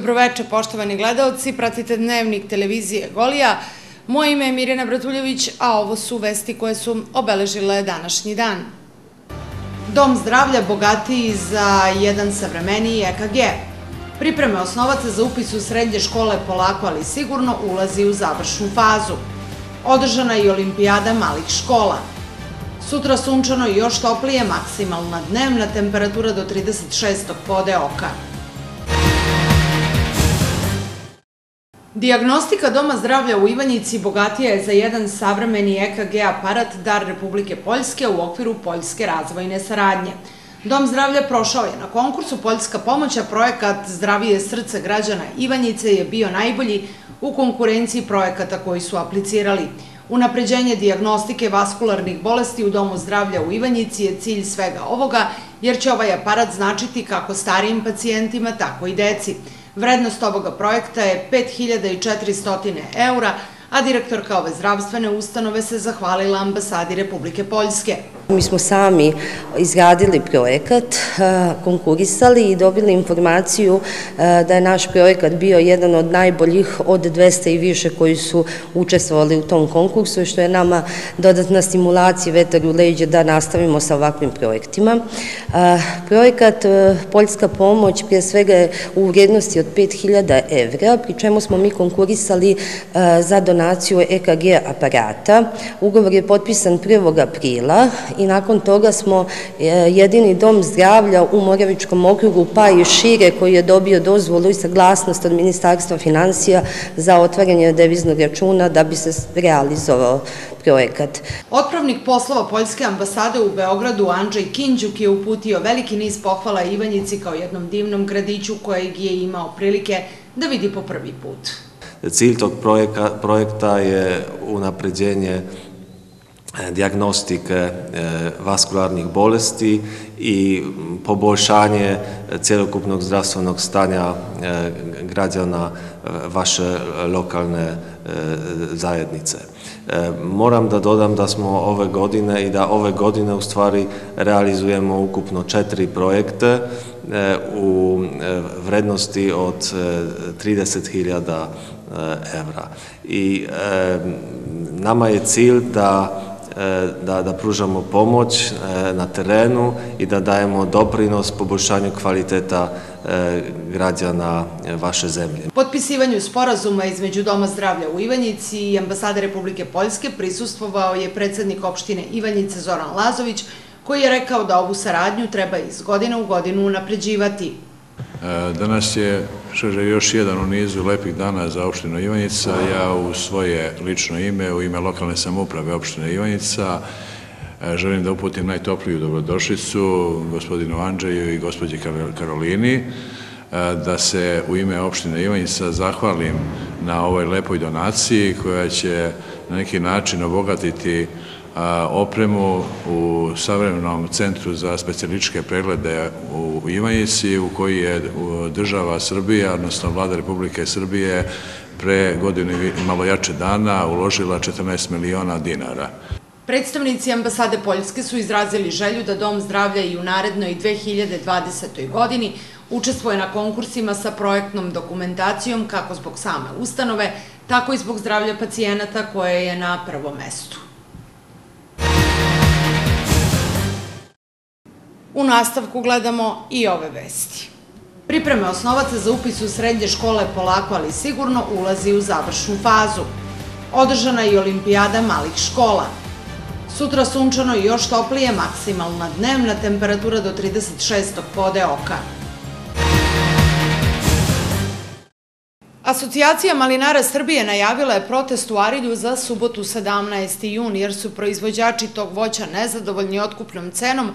Dobroveče, poštovani gledalci, pratite dnevnik televizije Golija. Moje ime je Mirjana Bratuljević, a ovo su vesti koje su obeležile današnji dan. Dom zdravlja bogatiji za jedan savremeniji EKG. Pripreme osnovaca za upis u srednje škole polako, ali sigurno ulazi u završnu fazu. Održana je i olimpijada malih škola. Sutra sunčano i još toplije, maksimalna dnevna temperatura do 36. pode oka. Diagnostika Doma zdravlja u Ivanjici bogatija je za jedan savremeni EKG aparat dar Republike Poljske u okviru Poljske razvojne saradnje. Dom zdravlja prošao je na konkursu Poljska pomoć, a projekat Zdravije srce građana Ivanjice je bio najbolji u konkurenciji projekata koji su aplicirali. Unapređenje diagnostike vaskularnih bolesti u Domu zdravlja u Ivanjici je cilj svega ovoga, jer će ovaj aparat značiti kako starijim pacijentima, tako i deci. Vrednost ovoga projekta je 5400 eura, a direktorka ove zdravstvene ustanove se zahvalila ambasadi Republike Poljske. Mi smo sami izradili projekat, konkurisali i dobili informaciju da je naš projekat bio jedan od najboljih od 200 i više koji su učestvovali u tom konkursu, što je nama dodatna stimulacija vetar u leđe da nastavimo sa ovakvim projektima. Projekat Poljska pomoć prije svega je u vrijednosti od 5000 evra, pri čemu smo mi konkurisali za donaciju EKG aparata. Ugovor je potpisan 1. aprila i nakon toga smo e, jedini dom zdravlja u Moravičkom okrugu pa i šire koji je dobio dozvolu i saglasnost od Ministarstva financija za otvaranje deviznog računa da bi se realizovao projekat. Otpravnik poslova Poljske ambasade u Beogradu Andrzej Kinđuk je uputio veliki niz pohvala Ivanjici kao jednom divnom gradiću kojeg je imao prilike da vidi po prvi put. Cilj tog projekta je unapređenje E, diagnostike e, vaskularnih bolesti i poboljšanje celokupnog zdravstvenog stanja e, građana vaše lokalne zajednice. Moram da dodam da smo ove godine i da ove godine u stvari realizujemo ukupno četiri projekte u vrednosti od 30.000 evra. I nama je cilj da da, da pružamo pomoć e, na terenu i da dajemo doprinos poboljšanju kvaliteta e, građana vaše zemlje. Potpisivanju sporazuma između Doma zdravlja u Ivanjici i ambasade Republike Poljske prisustvovao je predsednik opštine Ivanjice Zoran Lazović, koji je rekao da ovu saradnju treba iz godine u godinu unapređivati. Danas je šeže još jedan u nizu lepih dana za opštinu Ivanjica. Ja u svoje lično ime, u ime lokalne samuprave opštine Ivanjica, e, želim da uputim najtopliju dobrodošlicu gospodinu Andžeju i gospođi Karolini, e, da se u ime opštine Ivanjica zahvalim na ovoj lepoj donaciji koja će na neki način obogatiti opremu u savremenom centru za specialičke preglede u Ivanjici u koji je država Srbija, odnosno vlada Republike Srbije pre godinu i malo jače dana uložila 14 miliona dinara. Predstavnici ambasade Poljske su izrazili želju da Dom zdravlja i u narednoj 2020. godini učestvuje na konkursima sa projektnom dokumentacijom kako zbog same ustanove, tako i zbog zdravlja pacijenata koje je na prvom mestu. U nastavku gledamo i ove vesti. Pripreme osnovaca za upis u srednje škole polako, ali sigurno ulazi u završnu fazu. Održana je i olimpijada malih škola. Sutra sunčano i još toplije, maksimalna dnevna temperatura do 36. pode oka. Asocijacija malinara Srbije najavila je protest u Arilju za subotu 17. jun, jer su proizvođači tog voća nezadovoljni otkupnom cenom,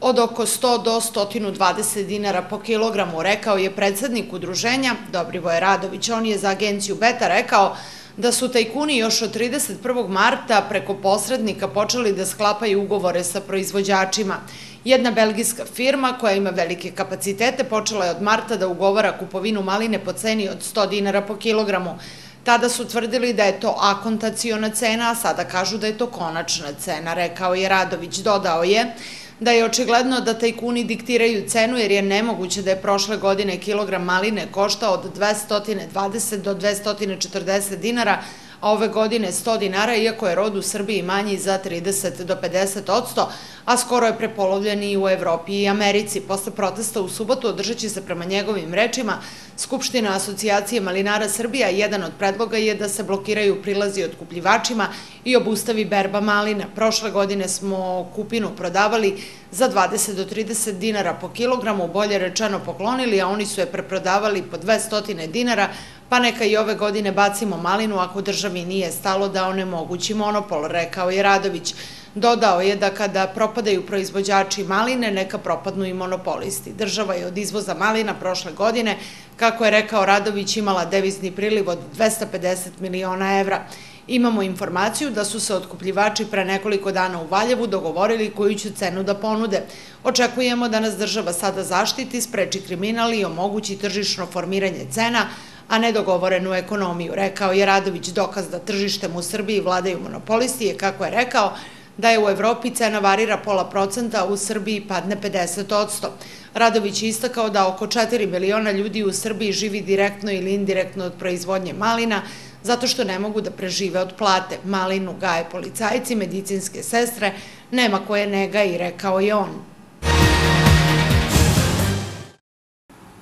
od oko 100 do 120 dinara po kilogramu, rekao je predsednik udruženja Dobrivoje Radović. On je za agenciju Beta rekao da su tajkuni još od 31. marta preko posrednika počeli da sklapaju ugovore sa proizvođačima. Jedna belgijska firma koja ima velike kapacitete počela je od marta da ugovara kupovinu maline po ceni od 100 dinara po kilogramu. Tada su tvrdili da je to akontaciona cena, a sada kažu da je to konačna cena, rekao je Radović. Dodao je da je očigledno da tajkuni diktiraju cenu jer je nemoguće da je prošle godine kilogram maline koštao od 220 do 240 dinara, a ove godine 100 dinara, iako je rod u Srbiji manji za 30 do 50 odsto, a skoro je prepolovljen i u Evropi i Americi. Posle protesta u subotu održaće se prema njegovim rečima Skupština asocijacije Malinara Srbija. Jedan od predloga je da se blokiraju prilazi otkupljivačima i obustavi berba malina. Prošle godine smo kupinu prodavali za 20 do 30 dinara po kilogramu, bolje rečeno poklonili, a oni su je preprodavali po 200 dinara, pa neka i ove godine bacimo malinu ako državi nije stalo da onemogući monopol, rekao je Radović. Dodao je da kada propadaju proizvođači maline, neka propadnu i monopolisti. Država je od izvoza malina prošle godine, kako je rekao Radović, imala devizni priliv od 250 miliona evra. Imamo informaciju da su se otkupljivači pre nekoliko dana u Valjevu dogovorili koju će cenu da ponude. Očekujemo da nas država sada zaštiti, spreči kriminal i omogući tržišno formiranje cena, a ne dogovorenu ekonomiju. Rekao je Radović dokaz da tržištem u Srbiji vladaju monopolisti je, kako je rekao, da je u Evropi cena varira pola procenta, a u Srbiji padne 50 odsto. Radović je istakao da oko 4 miliona ljudi u Srbiji živi direktno ili indirektno od proizvodnje malina, zato što ne mogu da prežive od plate. Malinu gaje policajci, medicinske sestre, nema koje nega i rekao je on.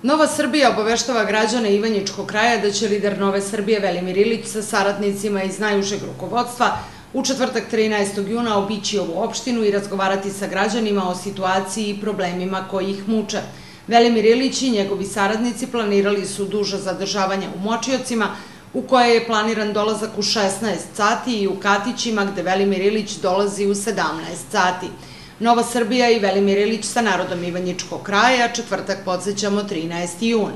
Nova Srbija obaveštava građane Ivanjičkog kraja da će lider Nove Srbije Velimir Ilić sa saradnicima iz najužeg rukovodstva u četvrtak 13. juna obići ovu opštinu i razgovarati sa građanima o situaciji i problemima koji ih muče. Velimir Ilić i njegovi saradnici planirali su duža zadržavanja u Močiocima, u koje je planiran dolazak u 16 sati i u Katićima, gde Velimir Ilić dolazi u 17 sati. Nova Srbija i Velimir Ilić sa narodom Ivanjičkog kraja, četvrtak podsjećamo 13. jun.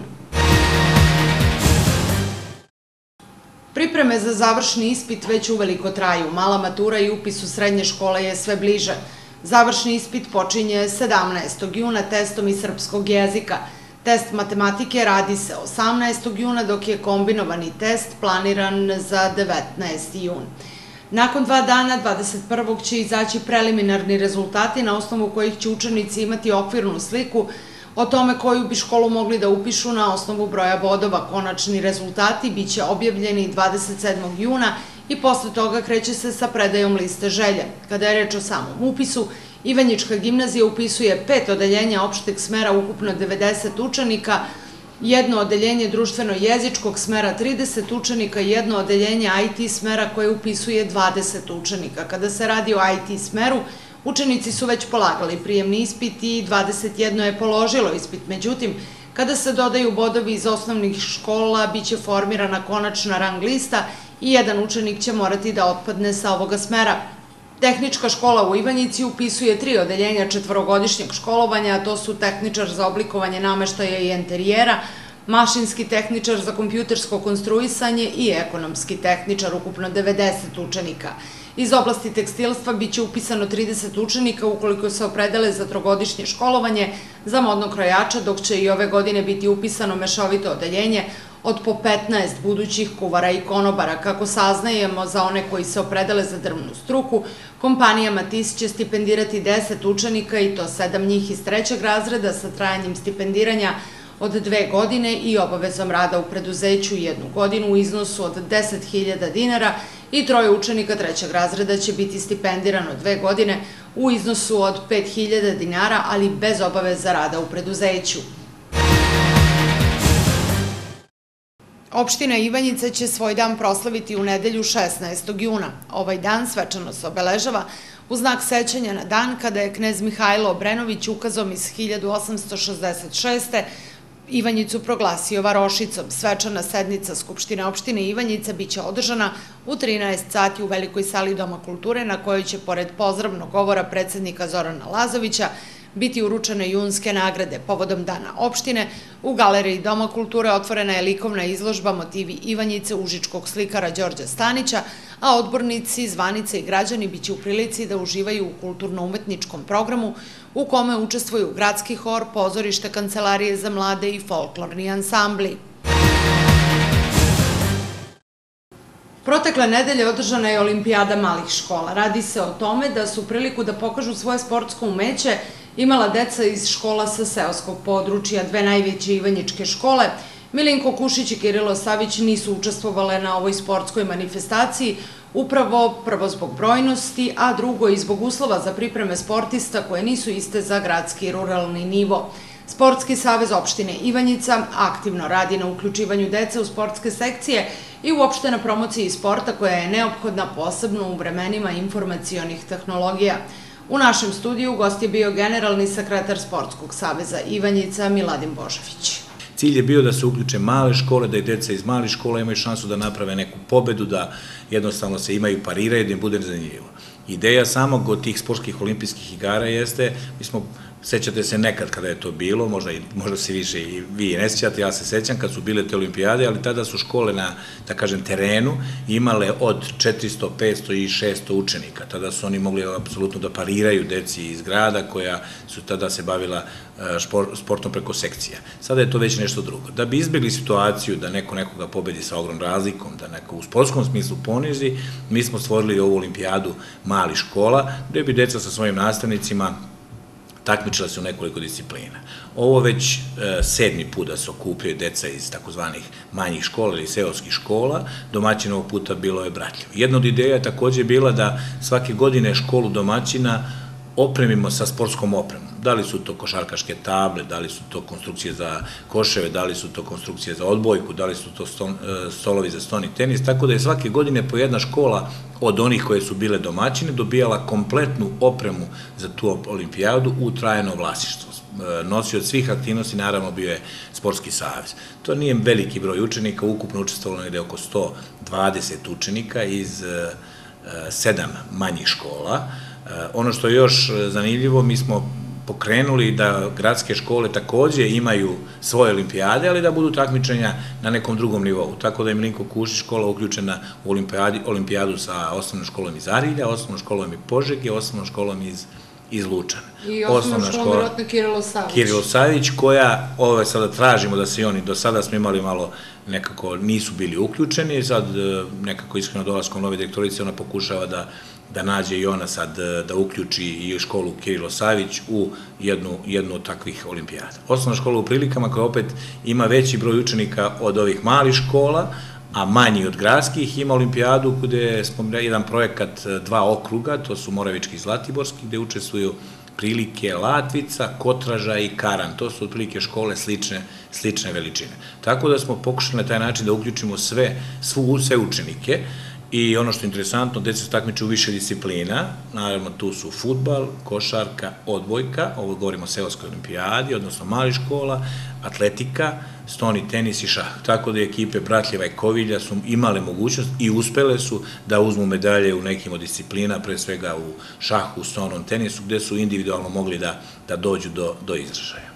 Pripreme za završni ispit već uveliko traju. Mala matura i upis u srednje škole je sve bliže. Završni ispit počinje 17. juna testom iz srpskog jezika. Test matematike radi se 18. juna, dok je kombinovani test planiran za 19. jun. Nakon dva dana, 21. će izaći preliminarni rezultati na osnovu kojih će učenici imati okvirnu sliku o tome koju bi školu mogli da upišu na osnovu broja bodova. Konačni rezultati biće objavljeni 27. juna i posle toga kreće se sa predajom liste želje. Kada je reč o samom upisu, Ivanjička gimnazija upisuje pet odeljenja opšteg smera, ukupno 90 učenika, jedno odeljenje društveno-jezičkog smera 30 učenika i jedno odeljenje IT smera koje upisuje 20 učenika. Kada se radi o IT smeru, učenici su već polagali prijemni ispit i 21 je položilo ispit. Međutim, kada se dodaju bodovi iz osnovnih škola, bit će formirana konačna rang lista i jedan učenik će morati da otpadne sa ovoga smera. Tehnička škola u Ivanjici upisuje tri odeljenja četvorogodišnjeg školovanja, a to su tehničar za oblikovanje nameštaja i enterijera, mašinski tehničar za kompjutersko konstruisanje i ekonomski tehničar, ukupno 90 učenika. Iz oblasti tekstilstva biće upisano 30 učenika ukoliko se opredele za trogodišnje školovanje za modnog krojača, dok će i ove godine biti upisano mešovito odeljenje od po 15 budućih kuvara i konobara. Kako saznajemo za one koji se opredele za drvnu struku, kompanija Matis će stipendirati 10 učenika i to 7 njih iz trećeg razreda sa trajanjem stipendiranja od dve godine i obavezom rada u preduzeću jednu godinu u iznosu od 10.000 dinara i troje učenika trećeg razreda će biti stipendirano dve godine u iznosu od 5.000 dinara, ali bez obaveza rada u preduzeću. Opština Ivanjica će svoj dan proslaviti u nedelju 16. juna. Ovaj dan svečano se obeležava u znak sećanja na dan kada je knez Mihajlo Obrenović ukazom iz 1866. Ivanjicu proglasio Varošicom. Svečana sednica Skupštine opštine Ivanjica biće održana u 13 sati u Velikoj sali Doma kulture na kojoj će, pored pozdravnog govora predsednika Zorana Lazovića, biti uručene junske nagrade. Povodom dana opštine, u galeriji Doma kulture otvorena je likovna izložba motivi Ivanjice užičkog slikara Đorđa Stanića, a odbornici, zvanice i građani biće u prilici da uživaju u kulturno-umetničkom programu u kome učestvuju gradski hor, pozorište, kancelarije za mlade i folklorni ansambli. Protekle nedelje održana je olimpijada malih škola. Radi se o tome da su priliku da pokažu svoje sportsko umeće imala deca iz škola sa seoskog područja, dve najveće ivanjičke škole. Milinko Kušić i Kirilo Savić nisu učestvovale na ovoj sportskoj manifestaciji, upravo prvo zbog brojnosti, a drugo i zbog uslova za pripreme sportista koje nisu iste za gradski i ruralni nivo. Sportski savez opštine Ivanjica aktivno radi na uključivanju dece u sportske sekcije i uopšte na promociji sporta koja je neophodna posebno u vremenima informacijonih tehnologija. U našem studiju gost je bio generalni sekretar Sportskog saveza Ivanjica Miladin Božović. Cilj je bio da se uključe male škole, da i deca iz malih škola imaju šansu da naprave neku pobedu, da jednostavno se imaju pariraju, da im bude zanimljivo. Ideja samog od tih sportskih olimpijskih igara jeste, mi smo Sećate se nekad kada je to bilo, možda, i, možda se više i vi ne sećate, ja se sećam kad su bile te olimpijade, ali tada su škole na, da kažem, terenu imale od 400, 500 i 600 učenika. Tada su oni mogli apsolutno da pariraju deci iz grada koja su tada se bavila e, sportom preko sekcija. Sada je to već nešto drugo. Da bi izbjegli situaciju da neko nekoga pobedi sa ogrom razlikom, da neko u sportskom smislu ponizi, mi smo stvorili ovu olimpijadu mali škola, gde bi deca sa svojim nastavnicima takmičila se u nekoliko disciplina. Ovo već e, sedmi put da se okupljaju deca iz takozvanih manjih škola ili seoskih škola, domaćina ovog puta bilo je Bratljivo. Jedna od ideja je takođe bila da svake godine školu domaćina opremimo sa sportskom opremom. Da li su to košarkaške table, da li su to konstrukcije za koševe, da li su to konstrukcije za odbojku, da li su to ston, e, stolovi za stoni tenis, tako da je svake godine po jedna škola od onih koje su bile domaćine dobijala kompletnu opremu za tu olimpijadu u trajeno vlasištvo. E, Nosio od svih aktivnosti naravno bio je Sportski savez. To nije veliki broj učenika, ukupno učestvovalo negde oko 120 učenika iz e, sedam manjih škola, Ono što je još e, zanimljivo, mi smo pokrenuli da gradske škole takođe imaju svoje olimpijade, ali da budu takmičenja na nekom drugom nivou. Tako da je Milinko Kušić škola uključena u olimpijadu sa osnovnom školom iz Arilja, osnovnom školom iz Požege, osnovnom školom iz iz Lučana. I osnovna škola, vjerojatno Kirilo Savić. Kirilo Savić, koja ove sada tražimo da se i oni, do sada smo imali malo nekako nisu bili uključeni, sad e, nekako iskreno dolaskom nove direktorice ona pokušava da da nađe i ona sad e, da uključi i školu Kirilo Savić u jednu, jednu od takvih olimpijada. Osnovna škola u prilikama koja opet ima veći broj učenika od ovih malih škola, a manji od gradskih, ima olimpijadu gde smo jedan projekat e, dva okruga, to su Moravički i Zlatiborski, gde učestvuju prilike Latvica, Kotraža i Karan. To su otprilike škole slične, slične veličine. Tako da smo pokušali na taj način da uključimo sve, sve učenike, I ono što je interesantno, deca se takmiče u više disciplina, naravno tu su futbal, košarka, odbojka, ovo govorimo o Seoskoj olimpijadi, odnosno mali škola, atletika, stoni, tenis i šah. Tako da ekipe Bratljeva i Kovilja su imale mogućnost i uspele su da uzmu medalje u nekim od disciplina, pre svega u šahu, stonom, tenisu, gde su individualno mogli da, da dođu do, do izražaja.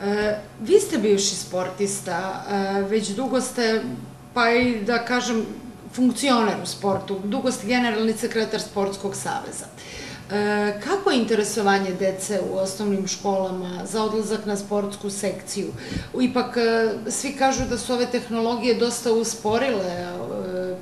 E, vi ste bivši sportista, e, već dugo ste, pa i da kažem, funkcioner u sportu, dugo ste generalni sekretar Sportskog saveza. E, kako je interesovanje dece u osnovnim školama za odlazak na sportsku sekciju? Ipak, e, svi kažu da su ove tehnologije dosta usporile e,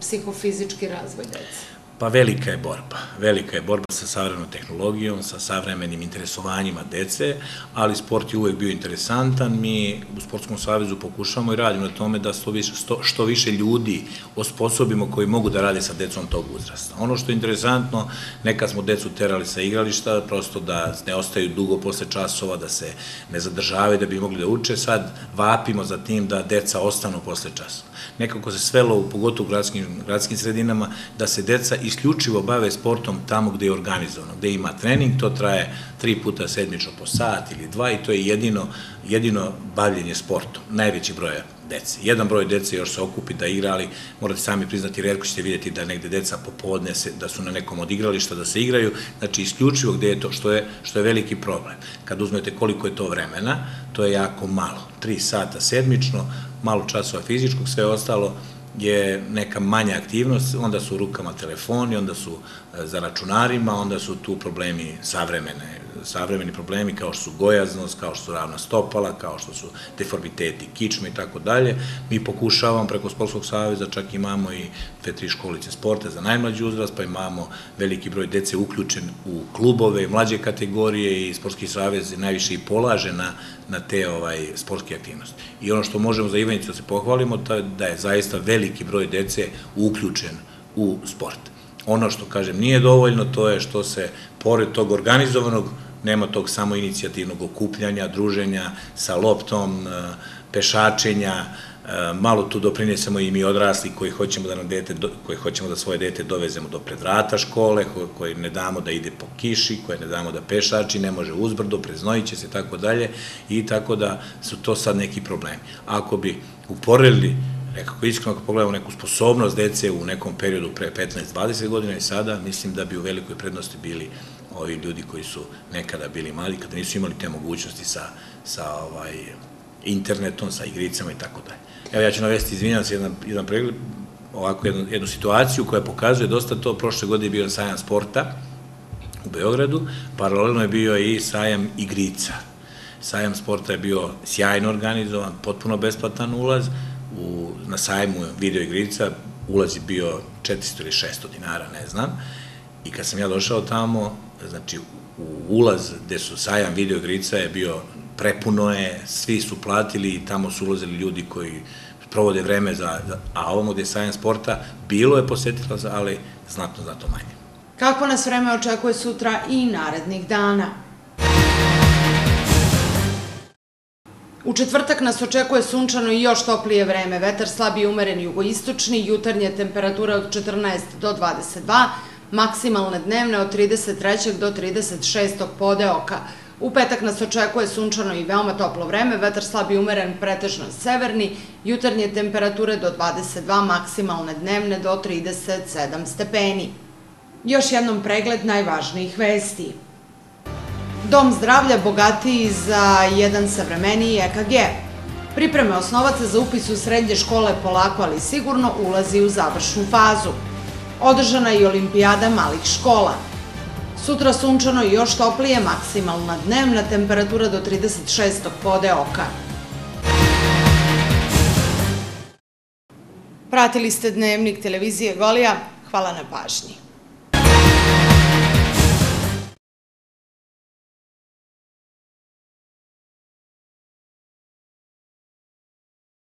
psihofizički razvoj dece. Pa velika je borba. Velika je borba sa savremenom tehnologijom, sa savremenim interesovanjima dece, ali sport je uvek bio interesantan. Mi u Sportskom savezu pokušavamo i radimo na tome da što više, što više ljudi osposobimo koji mogu da rade sa decom tog uzrasta. Ono što je interesantno, nekad smo decu terali sa igrališta, prosto da ne ostaju dugo posle časova, da se ne zadržavaju da bi mogli da uče, sad vapimo za tim da deca ostanu posle časova. Nekako se svelo, pogotovo u gradskim, gradskim sredinama, da se deca isključivo bave sportom tamo gde je organizovano, gde ima trening, to traje tri puta sedmično po sat ili dva i to je jedino, jedino bavljenje sportom, najveći broj dece. Jedan broj dece još se okupi da igra, ali morate sami priznati, redko ćete vidjeti da negde deca popodne se, da su na nekom od igrališta da se igraju, znači isključivo gde je to, što je, što je veliki problem. Kad uzmete koliko je to vremena, to je jako malo. Tri sata sedmično, malo časova fizičkog, sve ostalo je neka manja aktivnost, onda su u rukama telefoni, onda su e, za računarima, onda su tu problemi savremene savremeni problemi kao što su gojaznost, kao što su ravna stopala, kao što su deformiteti kičme i tako dalje. Mi pokušavamo preko Sportskog savjeza, čak imamo i te tri školice sporta za najmlađi uzrast, pa imamo veliki broj dece uključen u klubove mlađe kategorije i Sportski savjez najviše i polaže na, na te ovaj, sportske aktivnosti. I ono što možemo za Ivanicu da se pohvalimo, to da je zaista veliki broj dece uključen u sport. Ono što, kažem, nije dovoljno, to je što se, pored tog organizovanog, nema tog samo inicijativnog okupljanja, druženja sa loptom, e, pešačenja, e, malo tu doprinesemo i mi odrasli koji hoćemo da nam dete, koji hoćemo da svoje dete dovezemo do predvrata škole, koji ne damo da ide po kiši, koje ne damo da pešači, ne može uzbrdo, preznojiće se tako dalje i tako da su to sad neki problemi. Ako bi uporedili nekako iskreno ako pogledamo neku sposobnost dece u nekom periodu pre 15-20 godina i sada, mislim da bi u velikoj prednosti bili ovi ljudi koji su nekada bili mali, kada nisu imali te mogućnosti sa, sa ovaj, internetom, sa igricama i tako dalje. Evo ja ću navesti, izvinjam se, jedan, jedan pregled, ovako jednu, jednu situaciju koja pokazuje dosta to, prošle godine je bio sajam sporta u Beogradu, paralelno je bio i sajam igrica. Sajam sporta je bio sjajno organizovan, potpuno besplatan ulaz, u, na sajmu video igrica, ulaz je bio 400 ili 600 dinara, ne znam, i kad sam ja došao tamo, znači u ulaz gde su sajam video igrica je bio prepuno je, svi su platili i tamo su ulazili ljudi koji provode vreme za, a ovamo gde je sajam sporta, bilo je posetila, ali znatno, zato manje. Kako nas vreme očekuje sutra i narednih dana? U četvrtak nas očekuje sunčano i još toplije vreme. Vetar slab i umeren jugoistočni, jutarnje temperature od 14 do 22, maksimalne dnevne od 33. do 36. podeoka. U petak nas očekuje sunčano i veoma toplo vreme, vetar slab i umeren pretežno severni, jutarnje temperature do 22, maksimalne dnevne do 37 stepeni. Još jednom pregled najvažnijih vesti. Dom zdravlja bogatiji za jedan savremeniji EKG. Pripreme osnovaca za upis u srednje škole polako, ali sigurno ulazi u završnu fazu. Održana i olimpijada malih škola. Sutra sunčano i još toplije, maksimalna dnevna temperatura do 36. pode oka. Pratili ste dnevnik televizije Golija. Hvala na pažnji.